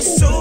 so